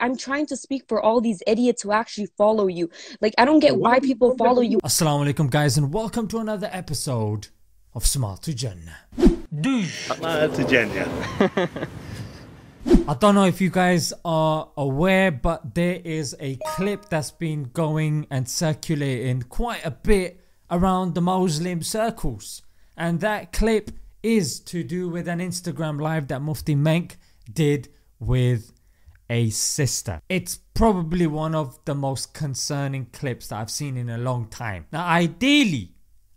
I'm trying to speak for all these idiots who actually follow you. Like, I don't get why people follow you. Assalamu alaikum, guys, and welcome to another episode of Smile to Jannah. to Jannah. I don't know if you guys are aware, but there is a clip that's been going and circulating quite a bit around the Muslim circles. And that clip is to do with an Instagram live that Mufti Menk did with a sister. It's probably one of the most concerning clips that I've seen in a long time. Now, ideally,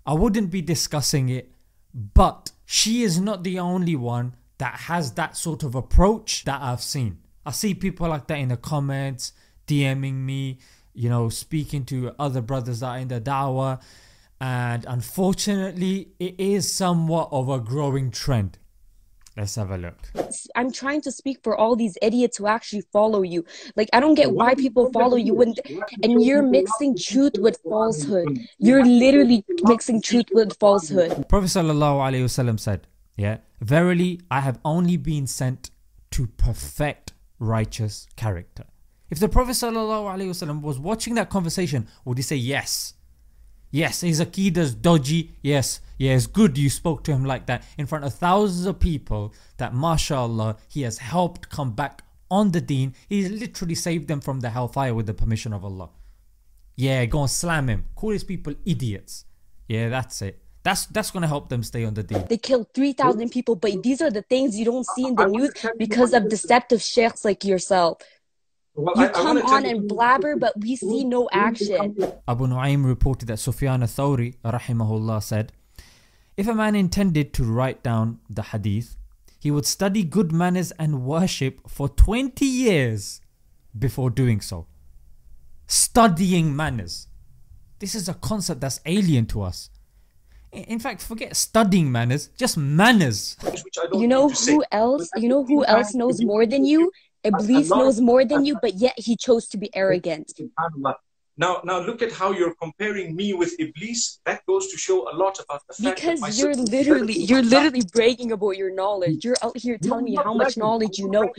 I wouldn't be discussing it, but she is not the only one that has that sort of approach that I've seen. I see people like that in the comments, DMing me, you know, speaking to other brothers that are in the dawah, and unfortunately, it is somewhat of a growing trend. Let's have a look. I'm trying to speak for all these idiots who actually follow you. Like, I don't get why people follow you when, and you're mixing truth with falsehood. You're literally mixing truth with falsehood. Prophet Sallallahu Alaihi Wasallam said, Yeah, verily I have only been sent to perfect righteous character. If the Prophet Sallallahu Alaihi Wasallam was watching that conversation, would he say yes? Yes, his Aqida's dodgy. Yes, yeah, it's good you spoke to him like that in front of thousands of people that mashallah he has helped come back on the deen. He literally saved them from the hellfire with the permission of Allah. Yeah, go and slam him. Call his people idiots. Yeah, that's it. That's that's gonna help them stay on the deen. They killed 3,000 people, but these are the things you don't see in the news because of deceptive sheikhs like yourself. Well, You I- I come wanna on and blabber, but we see no action. Abu Nu'aym reported that Sufyan al-Thawri rahimahullah said, If a man intended to write down the hadith, he would study good manners and worship for 20 years before doing so. Studying manners. This is a concept that's alien to us. In in fact, forget studying manners, just manners. which I don't You know need say. who else? You know who else knows more than you? Iblis knows more than you, but yet he chose to be arrogant. Now, now look at how you're comparing me with Iblis. That goes to show a lot about the fact that Because you're literally, you're literally bragging about your knowledge. You're out here telling me how much knowledge you know.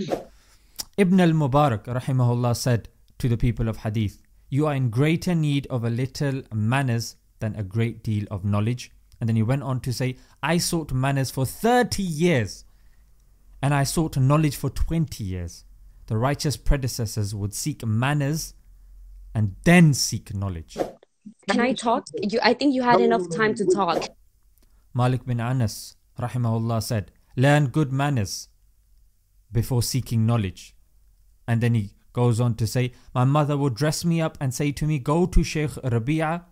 Ibn al-Mubarak rahimahullah said to the people of hadith, You are in greater need of a little manners than a great deal of knowledge. And then he went on to say, I sought manners for 30 years and I sought knowledge for 20 years. The righteous predecessors would seek manners and then seek knowledge. Can I talk? You, I think you had enough time to talk. Malik bin Anas rahimahullah said, Learn good manners before seeking knowledge. And then he goes on to say, My mother would dress me up and say to me, Go to Shaykh Rabi'a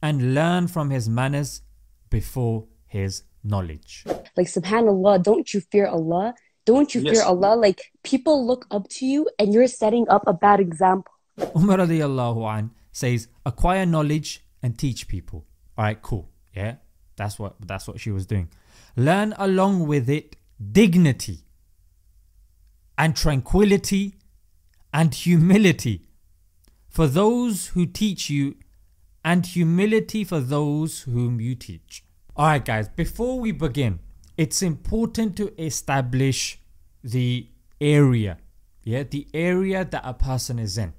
and learn from his manners before his knowledge. Like, subhanAllah, don't you fear Allah? Don't you fear Allah? Like, people look up to you and you're setting up a bad example. Umar radiallahu an says, Acquire knowledge and teach people. Alright, cool. Yeah, that's what that's what she was doing. Learn along with it dignity and tranquility and humility for those who teach you and humility for those whom you teach. Alright, guys, before we begin, it's important to establish the area, yeah, the area that a person is in.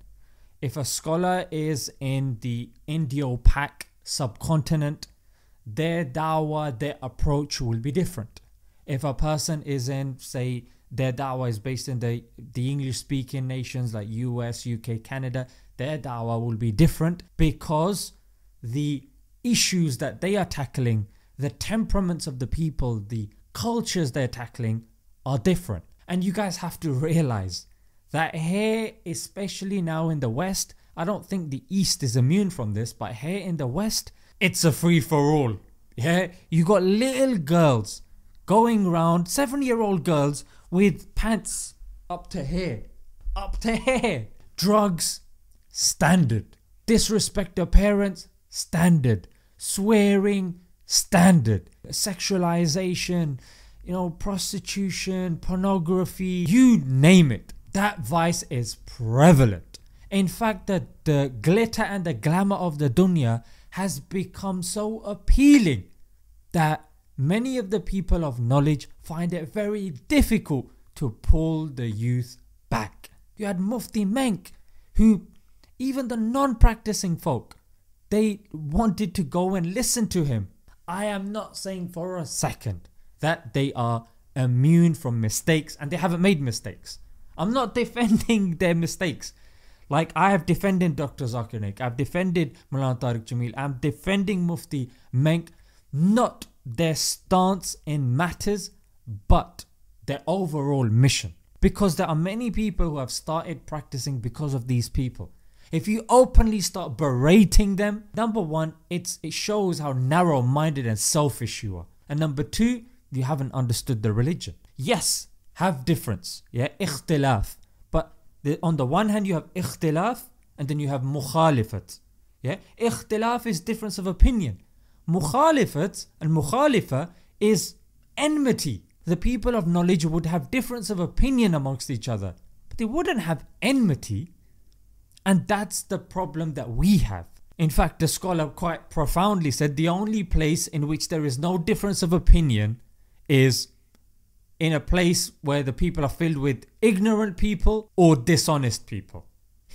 If a scholar is in the Indo-Pak subcontinent, their dawah, their approach will be different. If a person is in, say, their dawah is based in the, the English speaking nations like US, UK, Canada, their dawah will be different because the issues that they are tackling, the temperaments of the people, the cultures they're tackling are different. And you guys have to realize that here, especially now in the West, I don't think the East is immune from this, but here in the West, it's a free for all. Yeah, you got little girls going around, seven year old girls with pants up to here, up to here. Drugs, standard. Disrespect their parents, standard. Swearing, standard. Sexualization, you know, prostitution, pornography, you name it. That vice is prevalent. In fact, the, the glitter and the glamour of the dunya has become so appealing that many of the people of knowledge find it very difficult to pull the youth back. You had Mufti Menk, who even the non-practicing folk, they wanted to go and listen to him. I am not saying for a second that they are immune from mistakes and they haven't made mistakes. I'm not defending their mistakes. Like I have defended Dr. Zakir Naik, I've defended Mulana Tariq Jamil, I'm defending Mufti Menk, not their stance in matters, but their overall mission. Because there are many people who have started practicing because of these people. If you openly start berating them, number one, it's it shows how narrow-minded and selfish you are. And number two, you haven't understood the religion. Yes, have difference, yeah, ikhtilaf. But the, on the one hand you have ikhtilaf and then you have mukhalifat. Yeah, ikhtilaf is difference of opinion. Mukhalifat and mukhalifa is enmity. The people of knowledge would have difference of opinion amongst each other, but they wouldn't have enmity. And that's the problem that we have. In fact, the scholar quite profoundly said the only place in which there is no difference of opinion is in a place where the people are filled with ignorant people or dishonest people.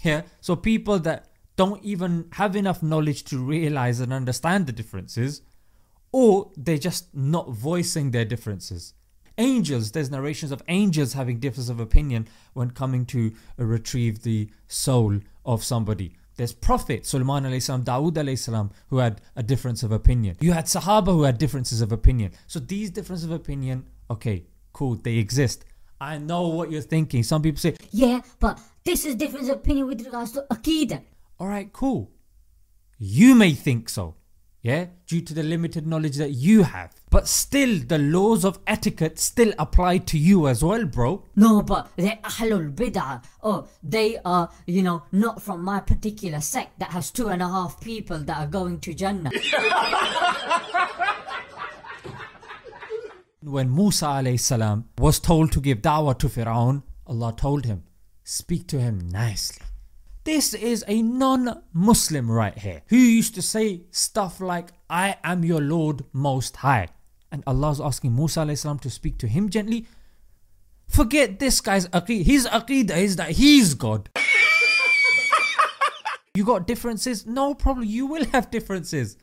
Yeah, so people that don't even have enough knowledge to realize and understand the differences, or they're just not voicing their differences. Angels, there's narrations of angels having difference of opinion when coming to uh, retrieve the soul of somebody. There's Prophet Sulaiman alayhi salam, Dawood alayhi salam, who had a difference of opinion. You had Sahaba who had differences of opinion. So these differences of opinion, okay, cool, they exist. I know what you're thinking. Some people say, Yeah, but this is difference of opinion with regards to Aqidah. Alright, cool. You may think so, yeah, due to the limited knowledge that you have. But still, the laws of etiquette still apply to you as well, bro. No, but they're Ahlul Bid'ah. Oh, they are, you know, not from my particular sect that has two and a half people that are going to Jannah. When Musa alayhi was told to give da'wah to Fir'aun, Allah told him, speak to him nicely. This is a non-Muslim right here who used to say stuff like, I am your Lord most high. And Allah is asking Musa to speak to him gently. Forget this guy's aqeedah. His aqeedah is that he's God. you got differences? No problem. You will have differences.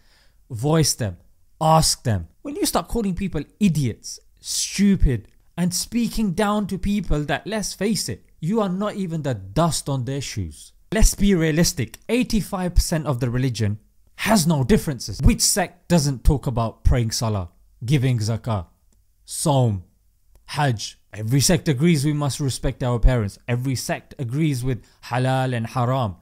Voice them. Ask them. When you start calling people idiots, stupid, and speaking down to people that, let's face it, you are not even the dust on their shoes. Let's be realistic 85% of the religion has no differences. Which sect doesn't talk about praying salah, giving zakah, Saum, Hajj? Every sect agrees we must respect our parents. Every sect agrees with halal and haram.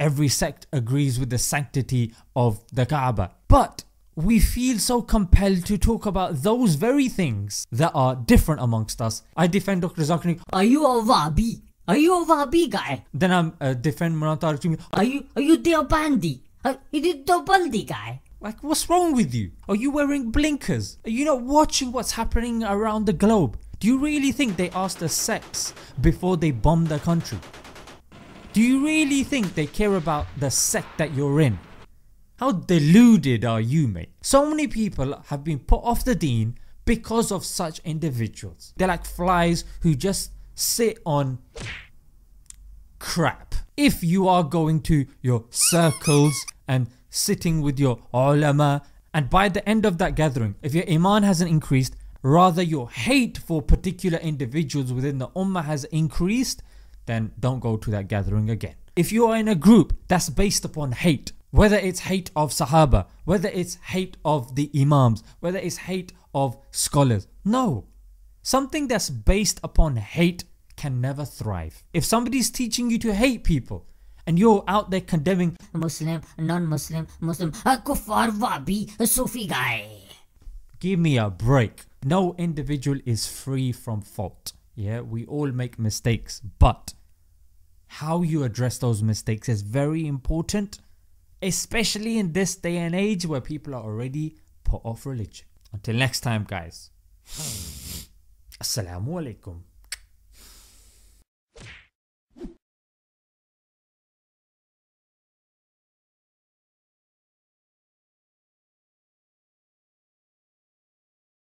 Every sect agrees with the sanctity of the Kaaba. But we feel so compelled to talk about those very things that are different amongst us. I defend Dr. Zakir Are you a Wahhabi? Are you a Wahhabi guy? then I'm uh, defend Mulana Tariq Are you are you Deobandi? Are you the Deobandi guy? Like, what's wrong with you? Are you wearing blinkers? Are you not watching what's happening around the globe? Do you really think they asked the sex before they bombed the country? Do you really think they care about the sect that you're in? How deluded are you mate? So many people have been put off the deen because of such individuals. They're like flies who just sit on crap. If you are going to your circles and sitting with your ulama and by the end of that gathering if your iman hasn't increased rather your hate for particular individuals within the ummah has increased then don't go to that gathering again. If you are in a group that's based upon hate whether it's hate of sahaba, whether it's hate of the imams, whether it's hate of scholars. No. Something that's based upon hate can never thrive. If somebody's teaching you to hate people and you're out there condemning, Muslim, non-Muslim, Muslim, a kuffar, Wahhabi, a uh, Sufi guy. give me a break. No individual is free from fault. Yeah, we all make mistakes, but how you address those mistakes is very important, especially in this day and age where people are already put off religion. Until next time, guys. Assalamu alaikum.